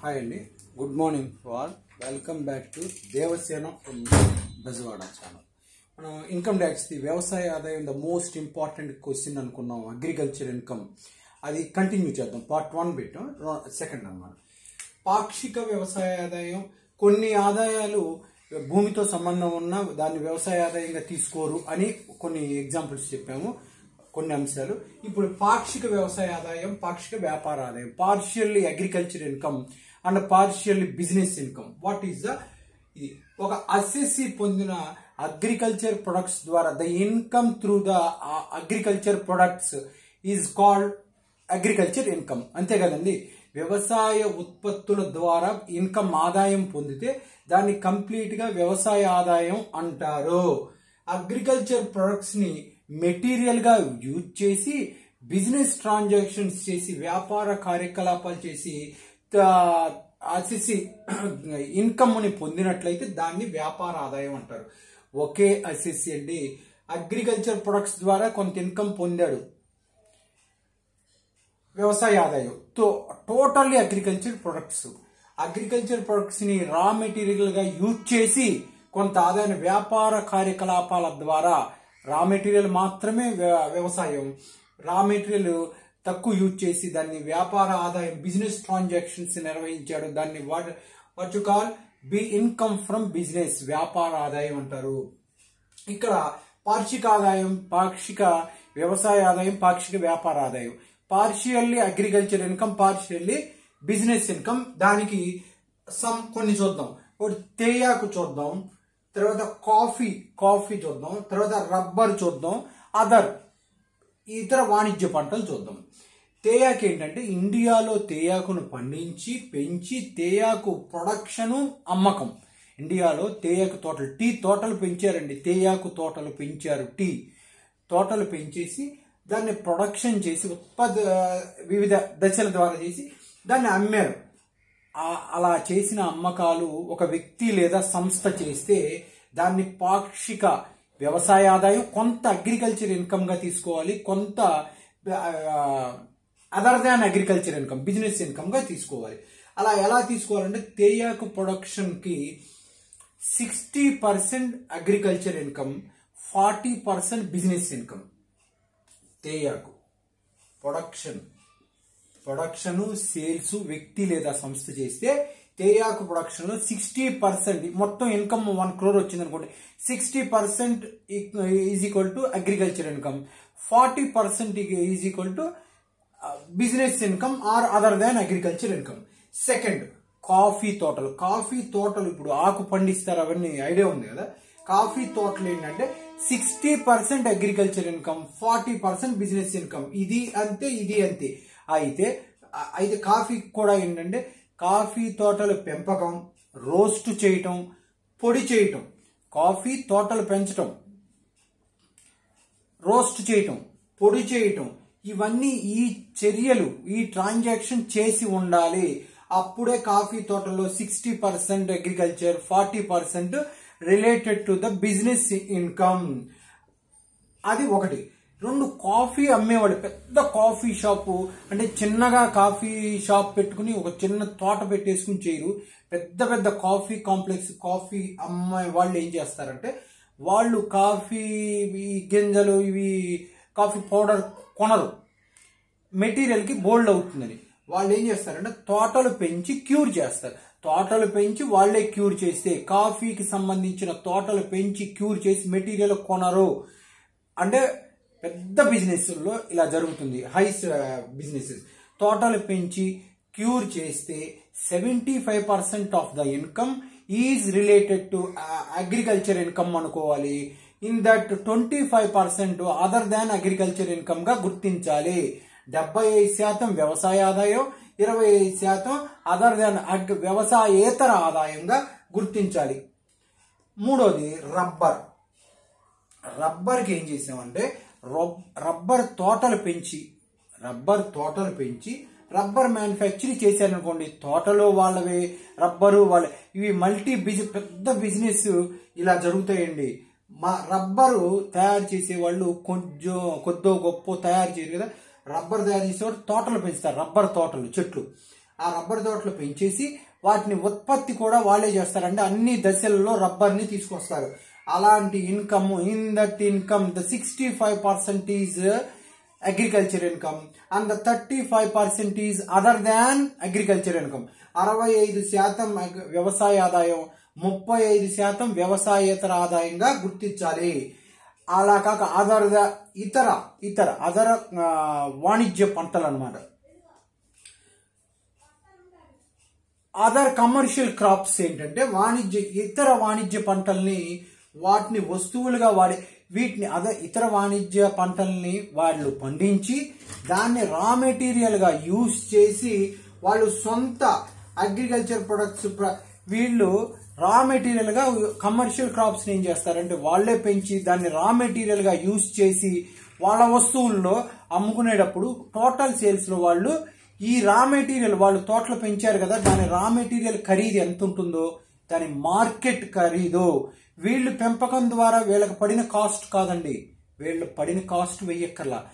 Hi అండి good morning fall welcome back to Devasena from Bezawada channel మనం income tax the వ్యవసాయ ఆదాయం the most important question అనుకున్నాం. Agriculture income అది continue చేద్దాం. పార్ట్ వన్ పెట్టాం. సెకండ్ అన్నమాట పాక్షిక వ్యవసాయ ఆదాయం కొన్ని ఆదాయాలు భూమితో సంబంధం ఉన్న దాన్ని వ్యవసాయ ఆదాయంగా తీసుకోరు అని కొన్ని ఎగ్జాంపుల్స్ చెప్పాము. కొన్ని అంశాలు. ఇప్పుడు పాక్షిక వ్యవసాయ ఆదాయం పాక్షిక వ్యాపార ఆదాయం. Partially agriculture income and partially business income what is the ఇది ఒక అసెస్సి పొందిన అగ్రికల్చర్ ప్రొడక్ట్స్ ద్వారా the income through the agriculture products is called agriculture income అంతే కదండి వ్యవసాయ ఉత్పత్తుల ద్వారా ఇన్కమ్ ఆదాయం పొందితే దాన్ని కంప్లీట్గా వ్యవసాయ ఆదాయం అంటారు. అగ్రికల్చర్ ప్రొడక్ట్స్ని మెటీరియల్గా యూజ్ చేసి బిజినెస్ ట్రాన్సాక్షన్స్ చేసి వ్యాపార కార్యకలాపాలు చేసి అసిసి ఇన్కమ్ని పొందినట్లయితే దాన్ని వ్యాపార ఆదాయం అంటారు. ఒకే అసిసి అండి. అగ్రికల్చర్ ప్రొడక్ట్స్ ద్వారా కొంత ఇన్కమ్ పొందాడు. వ్యవసాయ ఆదాయం. తో టోటల్లీ అగ్రికల్చర్ ప్రొడక్ట్స్. అగ్రికల్చర్ ప్రొడక్ట్స్ని రా మెటీరియల్గా యూజ్ చేసి కొంత ఆదాయ వ్యాపార కార్యకలాపాల ద్వారా రా మెటీరియల్ మాత్రమే వ్యవసాయం. రా మెటీరియల్ తక్కువ యూజ్ చేసి దాన్ని వ్యాపార ఆదాయం బిజినెస్ ట్రాన్సాక్షన్స్ నిర్వహించాడు. దాన్ని what what you call be income from business వ్యాపార ఆదాయం అంటారు. ఇక్కడ పార్షిక ఆదాయం పాక్షిక వ్యవసాయ ఆదాయం పాక్షిక వ్యాపార ఆదాయం. Partially agriculture income partially business income దానికి సమ్ కొన్ని చూద్దాం. ఒకటి తేయాకు చూద్దాం. తర్వాత కాఫీ కాఫీ చూద్దాం. తర్వాత రబ్బర్ చూద్దాం. అదర్ ఇతర వాణిజ్య పంటలు చూద్దాం. తేయాకు ఏంటంటే ఇండియాలో తేయాకును పండించి పెంచి తేయాకు ప్రొడక్షను అమ్మకం. ఇండియాలో తేయాకు తోటలు టీ తోటలు పెంచారండి. తేయాకు తోటలు పెంచారు. టీ తోటలు పెంచేసి దాన్ని ప్రొడక్షన్ చేసి ఉత్పత్తి వివిధ దశల ద్వారా చేసి దాన్ని అమ్మారు. అలా చేసిన అమ్మకాలు ఒక వ్యక్తి లేదా సంస్థ చేస్తే దాన్ని పాక్షిక వ్యవసాయ ఆదాయం కొంత అగ్రికల్చర్ ఇన్కమ్గా తీసుకోవాలి కొంత other than agriculture income business ఇన్కమ్గా తీసుకోవాలి. అలా ఎలా తీసుకోవాలంటే తేయాకు ప్రొడక్షన్కి sixty percent agriculture income forty percent business income తేయాకు ప్రొడక్షన్ ప్రొడక్షన్ సేల్స్ వ్యక్తి లేదా సంస్థ చేస్తే తేయాకు ప్రొడక్షన్లో సిక్స్టీ పర్సెంట్ మొత్తం ఇన్కమ్ వన్ క్రోర్ వచ్చింది అనుకోండి sixty percent is equal to agriculture income forty percent is equal to business income or other than agriculture income second coffee తోటలు. కాఫీ తోటలు ఇప్పుడు ఆకు పండిస్తారు అవన్నీ ఐడియా ఉంది కదా. కాఫీ తోటలు ఏంటంటే sixty percent agriculture income forty percent business income ఇది అంతే ఇది అంతే. అయితే అయితే కాఫీ కూడా ఏంటంటే కాఫీ తోటల పెంపకం రోస్ట్ చేయటం పొడి చేయటం కాఫీ తోటలు పెంచటం రోస్ట్ చేయటం పొడి చేయటం ఇవన్నీ ఈ చర్యలు ఈ ట్రాన్సాక్షన్ చేసి ఉండాలి. అప్పుడే కాఫీ తోటలో sixty percent agriculture forty percent related to the business income. అది ఒకటి. రెండు కాఫీ అమ్మేవాడు. పెద్ద కాఫీ షాపు. అంటే చిన్నగా కాఫీ షాప్ పెట్టుకుని ఒక చిన్న తోట పెట్టేసుకుని చేయరు. పెద్ద పెద్ద కాఫీ కాంప్లెక్స్ కాఫీ అమ్మే వాళ్ళు ఏం చేస్తారంటే వాళ్ళు కాఫీ ఇవి గింజలు ఇవి కాఫీ పౌడర్ కొనరు. మెటీరియల్కి బోల్డ్ అవుతుందని. వాళ్ళు ఏం చేస్తారంటే తోటలు పెంచి క్యూర్ చేస్తారు. తోటలు పెంచి వాళ్ళే క్యూర్ చేస్తే కాఫీకి సంబంధించిన తోటలు పెంచి క్యూర్ చేసి మెటీరియల్ కొనరు. అంటే పెద్ద బిజినెస్లో ఇలా జరుగుతుంది. హైస్ బిజినెస్ తోటలు పెంచి క్యూర్ చేస్తే seventy five percent of the income is related to agriculture income అనుకోవాలి. In that twenty five percent other than agriculture ఇన్కమ్గా గుర్తించాలి. డెబ్బై ఐదు శాతం వ్యవసాయ ఆదాయం ఇరవై ఐదు శాతం అదర్ దాన్ వ్యవసాయేతర ఆదాయంగా గుర్తించాలి. మూడోది రబ్బర్. రబ్బర్కి ఏం చేసామంటే రబ్బర్ తోటలు పెంచి రబ్బర్ తోటలు పెంచి రబ్బర్ మ్యానుఫ్యాక్చరింగ్ చేశారనుకోండి తోటలో వాళ్ళవే రబ్బరు వాళ్ళ ఇవి మల్టీ బిజి పెద్ద బిజినెస్ ఇలా జరుగుతాయండి. మా రబ్బరు తయారు చేసే వాళ్ళు కొంచెం కొద్దో గొప్ప తయారు చేయరు కదా రబ్బర్ తయారు చేసేవాడు తోటలు పెంచుతారు రబ్బర్ తోటలు చెట్లు. ఆ రబ్బర్ తోటలు పెంచేసి వాటిని ఉత్పత్తి కూడా వాళ్ళే చేస్తారంటే అన్ని దశలలో రబ్బర్ని తీసుకొస్తారు. అలాంటి income in that income the sixty five percent is agriculture income and the thirty five percent is other than agriculture income. అరవై ఐదు శాతం వ్యవసాయ ఆదాయం ముప్పై ఐదు శాతం వ్యవసాయేతర ఆదాయంగా గుర్తించాలి. అలా కాక అదర్ ద ఇతర ఇతర అదర వాణిజ్య పంటలు అనమాట అదర్ కమర్షియల్ క్రాప్స్ ఏంటంటే వాణిజ్య ఇతర వాణిజ్య పంటల్ని వాటిని వస్తువులుగా వాడే వీటిని అదే ఇతర వాణిజ్య పంటల్ని వాళ్ళు పండించి దాన్ని రా మెటీరియల్గా యూజ్ చేసి వాళ్ళు సొంత అగ్రికల్చర్ ప్రొడక్ట్స్ వీళ్ళు రా మెటీరియల్గా కమర్షియల్ క్రాప్స్ని ఏం చేస్తారంటే వాళ్ళే పెంచి దాన్ని రా మెటీరియల్గా యూజ్ చేసి వాళ్ళ వస్తువుల్లో అమ్ముకునేటప్పుడు టోటల్ సేల్స్లో వాళ్ళు ఈ రా మెటీరియల్ వాళ్ళు తోటలు పెంచారు కదా దాని రా మెటీరియల్ ఖరీదు ఎంత ఉంటుందో దాని మార్కెట్ ఖరీదు. వీళ్ళు పెంపకం ద్వారా వీళ్ళకి పడిన కాస్ట్ కాదండి. వీళ్ళు పడిన కాస్ట్ వెయ్యక్కర్లా.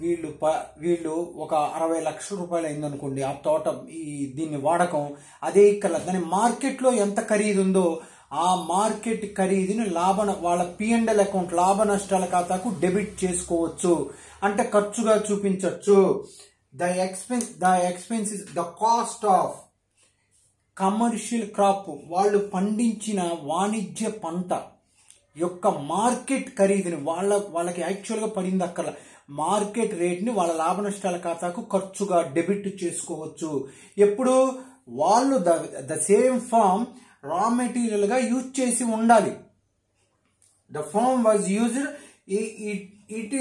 వీళ్ళు ప- వీళ్ళు ఒక అరవై లక్షల రూపాయలు అయిందనుకోండి ఆ తోట ఈ దీన్ని వాడకం అదే ఇక్కడ దాని మార్కెట్లో ఎంత ఖరీదు ఉందో ఆ మార్కెట్ ఖరీదుని లాభ వాళ్ళ పిఎండ్ఎల్ అకౌంట్ లాభ నష్టాల ఖాతాకు డెబిట్ చేసుకోవచ్చు. అంటే ఖర్చుగా చూపించవచ్చు the expense the expenses the cost of commercial crop వాళ్ళు పండించిన వాణిజ్య పంట యొక్క మార్కెట్ ఖరీదుని వాళ్ళ వాళ్ళకి యాక్చువల్గా పడింది అక్కడ. మార్కెట్ రేట్ని వాళ్ళ లాభ నష్టాల ఖాతాకు ఖర్చుగా డెబిట్ చేసుకోవచ్చు. ఎప్పుడు? వాళ్ళు ద ద సేమ్ ఫామ్ రా మెటీరియల్గా యూజ్ చేసి ఉండాలి. The farm was used it it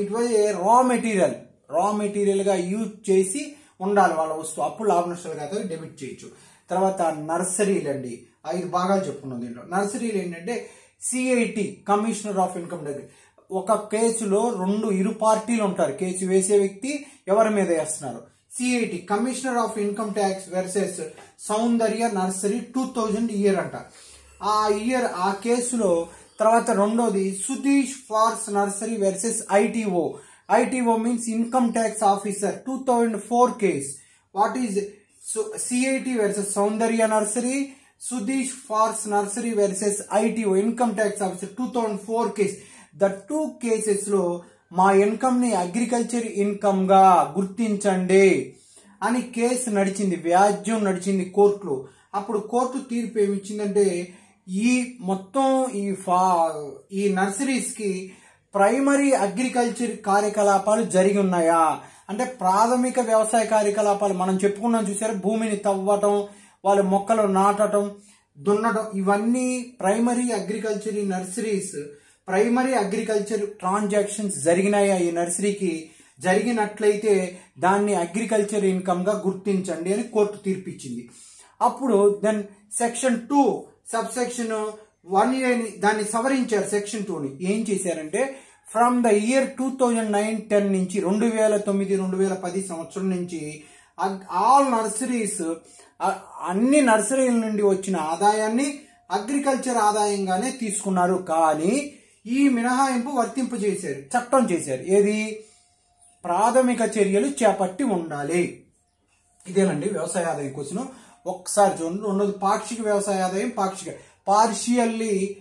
it was a raw material. Raw మెటీరియల్గా use చేసి ఉండాలి వాళ్ళ వస్తువు. అప్పుడు లాభ నష్టాల ఖాతాకు డెబిట్ చేయొచ్చు. తర్వాత నర్సరీలు అండి ఐదు భాగాలు చెప్పుకున్నాం దీంట్లో. నర్సరీలు ఏంటంటే CIT commissioner of income tax ఒక కేసులో రెండు ఇరు పార్టీలు ఉంటారు. కేసు వేసే వ్యక్తి ఎవరి మీద వేస్తున్నారు? CIT commissioner of income tax versus Soundarya nursery two thousand year అంట. ఆ ఇయర్ ఆ కేసులో తర్వాత రెండోది Sudheesh farms nursery versus ITO ITO means income tax officer two thousand four case what is CIT versus Soundarya nursery Sudheesh farms nursery versus ITO income tax officer two thousand four case the two కేసెస్లో మా ఇన్కమ్ని agriculture ఇన్కమ్గా గుర్తించండి. అని case నడిచింది వ్యాజ్యం నడిచింది కోర్టులో అప్పుడు court తీర్పు ఏమిచ్చిందంటే ఈ మొత్తం ఈ ఫా ఈ నర్సరీస్కి ప్రైమరీ అగ్రికల్చర్ కార్యకలాపాలు జరిగి ఉన్నాయా? అంటే ప్రాథమిక వ్యవసాయ కార్యకలాపాలు మనం చెప్పుకున్నాం చూసారు భూమిని తవ్వటం వాళ్ళ మొక్కలు నాటటం దున్నటం ఇవన్నీ primary agriculture nurseries primary agriculture transactions జరిగినాయా. ఈ నర్సరీకి జరిగినట్లయితే దాన్ని అగ్రికల్చర్ ఇన్కమ్గా గుర్తించండి అని కోర్టు తీర్పిచ్చింది. అప్పుడు then section two sub section one ఏని దాన్ని సవరించారు. సెక్షన్ టూని ఏం చేశారంటే from the year two thousand nine ten నుంచి రెండు వేల తొమ్మిది రెండు వేల పది సంవత్సరం నుంచి ఆల్ నర్సరీస్ అన్ని నర్సరీల నుండి వచ్చిన ఆదాయాన్ని అగ్రికల్చర్ ఆదాయంగానే తీసుకున్నారు. కానీ ఈ మినహాయింపు వర్తింపజేశారు చట్టం చేశారు. ఏది? ప్రాథమిక చర్యలు చేపట్టి ఉండాలి. ఇదేనండి వ్యవసాయ ఆదాయం క్వశ్చన్. ఒక్కసారి చూడండి రెండోది పాక్షిక వ్యవసాయ ఆదాయం పాక్షిక. Partially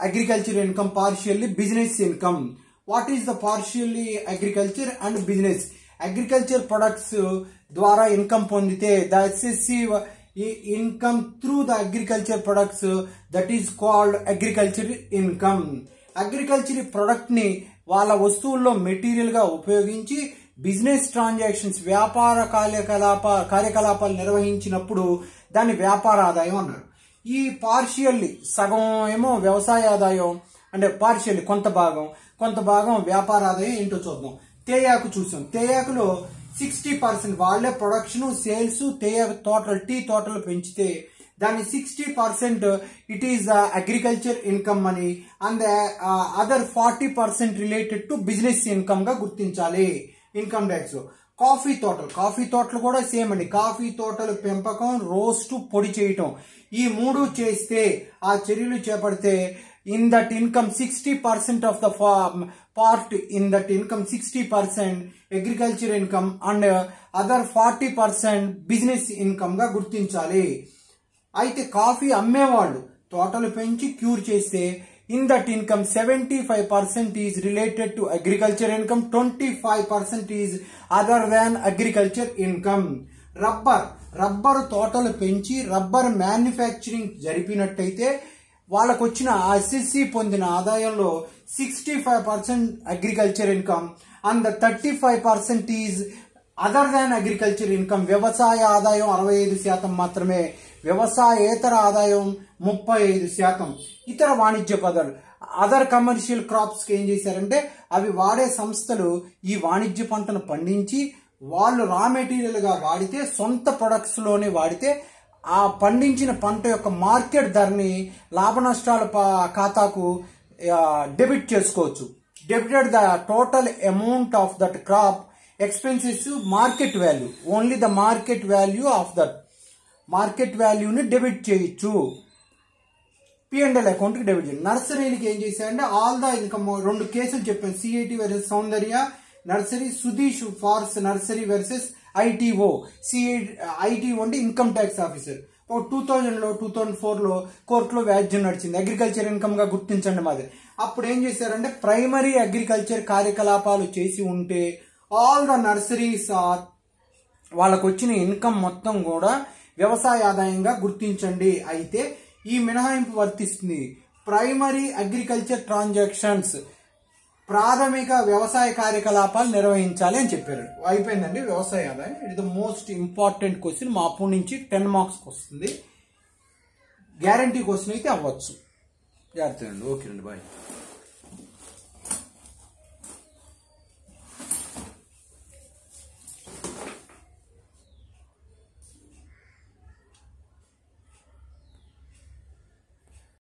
agriculture income partially business income what is the partially agriculture and business agriculture products ద్వారా ఇన్కమ్ పొందితే the excessive income through the agriculture products that is called agriculture income agriculture ప్రొడక్ట్ని వాళ్ళ వస్తువుల్లో మెటీరియల్గా ఉపయోగించి బిజినెస్ ట్రాన్సాక్షన్స్ వ్యాపార కార్యకలాప కార్యకలాపాలు నిర్వహించినప్పుడు దాన్ని వ్యాపార ఆదాయం అన్నారు. ఈ పార్షియల్లీ సగం ఏమో వ్యవసాయ ఆదాయం అంటే పార్షియల్లీ కొంత భాగం కొంత భాగం వ్యాపార ఆదాయం ఏంటో చూద్దాం. తేయాకు చూసాం. తేయాకులో సిక్స్టీ పర్సెంట్ వాళ్ళే ప్రొడక్షన్ సేల్స్ తేయాకు తోటలు టీ తోటలు పెంచితే దాని sixty percent it is the agriculture income అని and other forty percent related to business ఇన్కమ్గా గుర్తించాలి. ఇన్కమ్ ట్యాక్స్ కాఫీ తోటలు కాఫీ తోటలు కూడా సేమ్ అండి. కాఫీ తోటలు పెంపకం రోస్ట్ పొడి చేయటం. ఈ మూడు చేస్తే ఆ చర్యలు చేపడితే in that income sixty percent of the part in that income sixty percent agriculture income and other forty percent business ఇన్కమ్గా గుర్తించాలి. అయితే కాఫీ అమ్మేవాళ్ళు తోటలు పెంచి క్యూర్ చేస్తే in that income seventy five percent is related to agriculture income twenty five percent is other than agriculture income rubber rubber తోటలు పెంచి rubber manufacturing జరిపినట్టయితే వాళ్ళకు వచ్చిన ఎస్ఎస్సి పొందిన ఆదాయంలో sixty five percent agriculture income and thirty five percent is other than agriculture income. వ్యవసాయ ఆదాయం అరవై ఐదు శాతం మాత్రమే. వ్యవసాయేతర ఆదాయం ముప్పై ఐదు శాతం. ఇతర వాణిజ్య పదాలు. అదర్ కమర్షియల్ క్రాప్స్కి ఏం చేశారంటే అవి వాడే సంస్థలు ఈ వాణిజ్య పంటను పండించి వాళ్ళు రా మెటీరియల్గా వాడితే సొంత ప్రొడక్ట్స్లోనే వాడితే ఆ పండించిన పంట యొక్క మార్కెట్ ధరని లాభ నష్టాల ఖాతాకు డెబిట్ చేసుకోవచ్చు. Debited the total amount of that crop expenses market value. Only the market value of that market వాల్యూని డెబిట్ చేయొచ్చు. పిఎండ్ఎల్ అకౌంట్కి డెబిట్ చేయండి. నర్సరీలకి ఏం చేశారంటే ఆల్ ద ఇన్కమ్ రెండు కేసులు చెప్పాను. CIT versus Soundarya nursery Sudheesh farce nursery versus ITO CI ITO అంటే ఇన్కమ్ ట్యాక్స్ ఆఫీసర్. ఓ టూ థౌజండ్లో టూ థౌజండ్ ఫోర్లో కోర్టులో వ్యాజ్యం నడిచింది. అగ్రికల్చర్ ఇన్కమ్గా గుర్తించండి మాది. అప్పుడు ఏం చేశారంటే ప్రైమరీ అగ్రికల్చర్ కార్యకలాపాలు చేసి ఉంటే ఆల్ ద నర్సరీస్ ఆర్ వాళ్ళకు వచ్చిన ఇన్కమ్ మొత్తం కూడా వ్యవసాయ ఆదాయంగా గుర్తించండి. అయితే ఈ మినహాయింపు వర్తిస్తుంది. ప్రైమరీ అగ్రికల్చర్ ట్రాన్సాక్షన్స్ ప్రాథమిక వ్యవసాయ కార్యకలాపాలు నిర్వహించాలి అని చెప్పారు. అయిపోయిందండి వ్యవసాయ ఆదాయం. It the most important question మా అప్పటి నుంచి టెన్ మార్క్స్కి వస్తుంది. గ్యారంటీ క్వశ్చన్ అయితే అవ్వచ్చు. జాగ్రత్త అండి ఓకే అండి బాయ్.